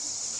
you